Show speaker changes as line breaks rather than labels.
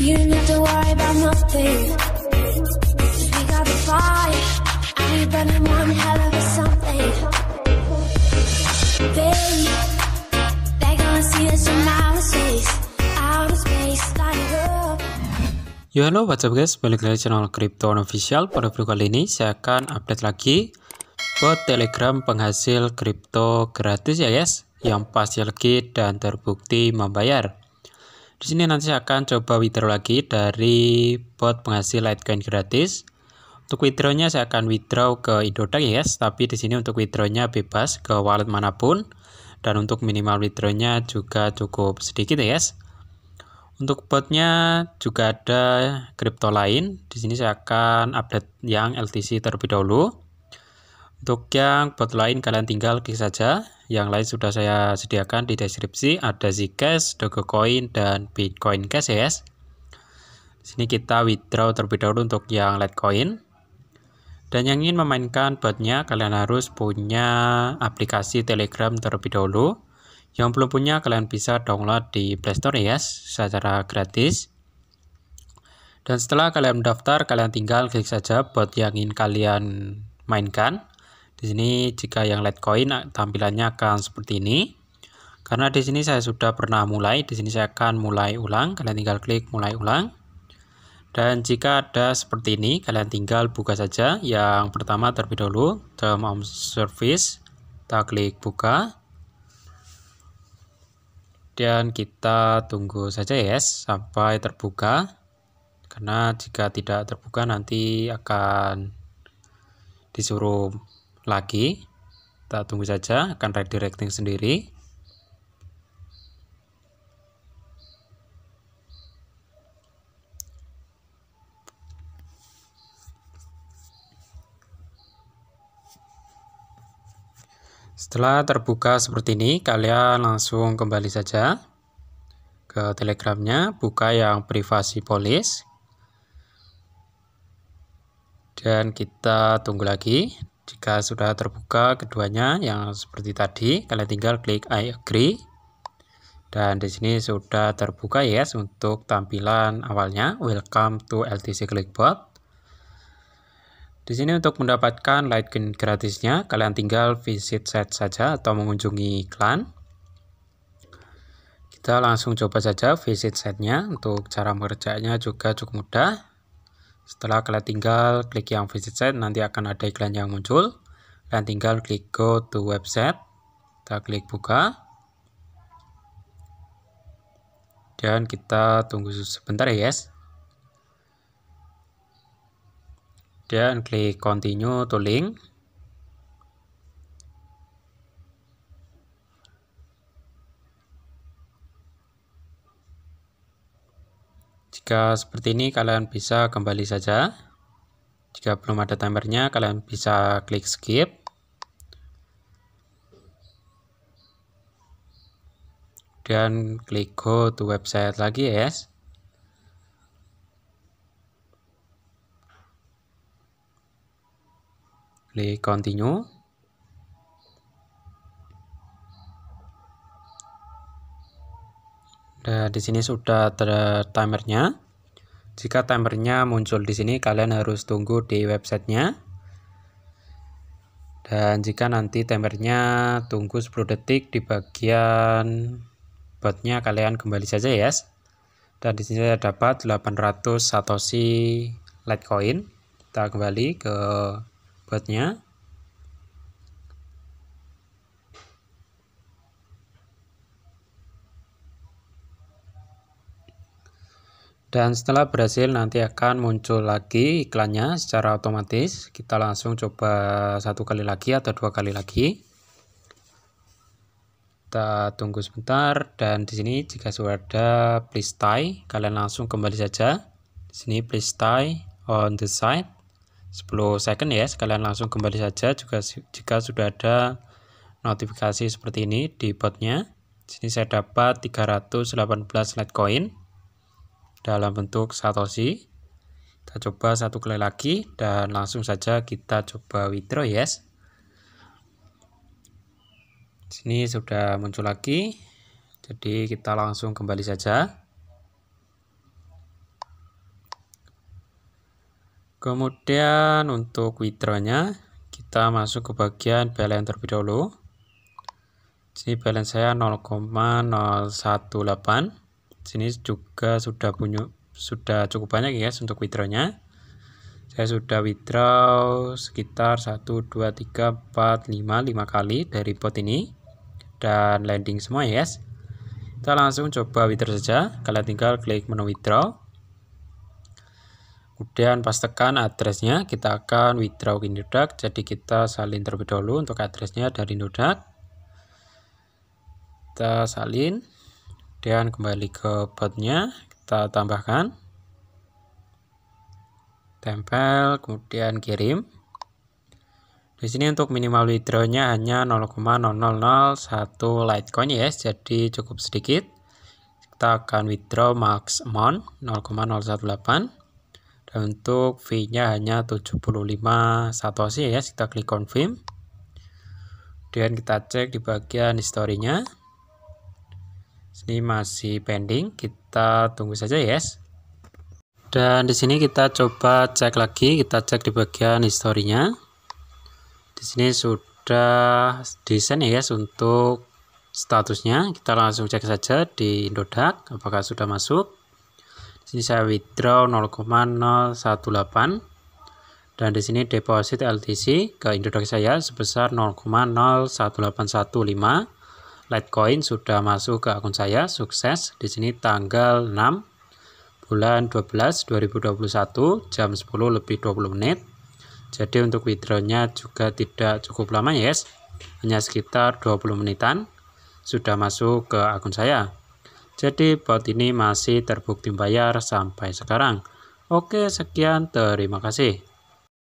You don't.
Yo halo what's up guys, balik lagi channel Crypto Official Pada video kali ini saya akan update lagi Bot telegram penghasil kripto gratis ya guys. Yang pasti lagi dan terbukti membayar Di sini nanti saya akan coba withdraw lagi dari bot penghasil Litecoin gratis Untuk withdrawnya saya akan withdraw ke Indodax ya guys Tapi di sini untuk withdrawnya bebas ke wallet mana pun Dan untuk minimal withdrawnya juga cukup sedikit ya guys untuk botnya juga ada kripto lain. Di sini saya akan update yang LTC terlebih dahulu. Untuk yang bot lain kalian tinggal klik saja. Yang lain sudah saya sediakan di deskripsi. Ada Zcash, Dogecoin, dan Bitcoin Cash ya sini kita withdraw terlebih dahulu untuk yang Litecoin. Dan yang ingin memainkan botnya kalian harus punya aplikasi Telegram terlebih dahulu. Yang belum punya kalian bisa download di Play Store ya secara gratis. Dan setelah kalian mendaftar, kalian tinggal klik saja bot yang ingin kalian mainkan. Di sini jika yang Litecoin tampilannya akan seperti ini. Karena di sini saya sudah pernah mulai, di sini saya akan mulai ulang. Kalian tinggal klik mulai ulang. Dan jika ada seperti ini, kalian tinggal buka saja. Yang pertama terlebih dahulu, term of service. Kita klik buka dan kita tunggu saja ya yes, sampai terbuka karena jika tidak terbuka nanti akan disuruh lagi kita tunggu saja akan redirecting sendiri Setelah terbuka seperti ini, kalian langsung kembali saja ke telegramnya, buka yang privasi police. Dan kita tunggu lagi. Jika sudah terbuka keduanya yang seperti tadi, kalian tinggal klik I agree. Dan di sini sudah terbuka ya yes, untuk tampilan awalnya. Welcome to LTC Clickbot. Di sini untuk mendapatkan Litecoin gratisnya, kalian tinggal visit site saja atau mengunjungi klan. Kita langsung coba saja visit site-nya. Untuk cara mengerjakannya juga cukup mudah. Setelah kalian tinggal klik yang visit site, nanti akan ada iklan yang muncul. Kalian tinggal klik go to website. Kita klik buka. Dan kita tunggu sebentar ya guys. dan klik continue to link jika seperti ini kalian bisa kembali saja. Jika belum ada timernya kalian bisa klik skip. Dan klik go to website lagi ya klik continue di sini sudah ada timernya. Jika timernya muncul di sini kalian harus tunggu di websitenya. Dan jika nanti timernya tunggu 10 detik di bagian botnya kalian kembali saja ya dan di sini saya dapat 800 satoshi litecoin. Kita kembali ke botnya dan setelah berhasil nanti akan muncul lagi iklannya secara otomatis. Kita langsung coba satu kali lagi atau dua kali lagi. Kita tunggu sebentar. Dan di sini jika sudah ada please tie kalian langsung kembali saja. Di sini please tie on the side. 10 second ya sekalian langsung kembali saja. Juga jika sudah ada notifikasi seperti ini di botnya. Sini saya dapat 318 Litecoin dalam bentuk Satoshi kita coba satu kali lagi dan langsung saja kita coba withdraw yes. Sini sudah muncul lagi jadi kita langsung kembali saja. Kemudian untuk withdrawnya kita masuk ke bagian balance terlebih dahulu. Sini balance saya 0,018 sini juga sudah punya sudah cukup banyak ya untuk withdrawnya saya sudah withdraw sekitar 1 2 3 4 5 5 kali dari bot ini dan landing semua ya guys kita langsung coba withdraw saja. Kalian tinggal klik menu withdraw. Kemudian pas tekan addressnya kita akan withdraw ke Indodax jadi kita salin terlebih dahulu untuk addressnya dari Indodax kita salin dan kembali ke botnya kita tambahkan. Tempel kemudian kirim. Di sini untuk minimal withdrawnya hanya 0,0001 Litecoin ya jadi cukup sedikit. Kita akan withdraw max amount 0,018 dan untuk fee nya hanya 75 satoshi ya kita klik confirm. Kemudian kita cek di bagian historinya sini masih pending kita tunggu saja yes dan di sini kita coba cek lagi, kita cek di bagian historinya. Di sini sudah desain guys untuk statusnya. Kita langsung cek saja di Indodax apakah sudah masuk. Di sini saya withdraw 0,018 dan di sini deposit LTC ke Indodax saya sebesar 0,01815 Litecoin sudah masuk ke akun saya sukses. Di sini tanggal 6 bulan 12 2021 jam 10 lebih 20 menit. Jadi untuk withdrawnya juga tidak cukup lama ya yes. Hanya sekitar 20 menitan sudah masuk ke akun saya. Jadi bot ini masih terbukti bayar sampai sekarang. Oke sekian. Terima kasih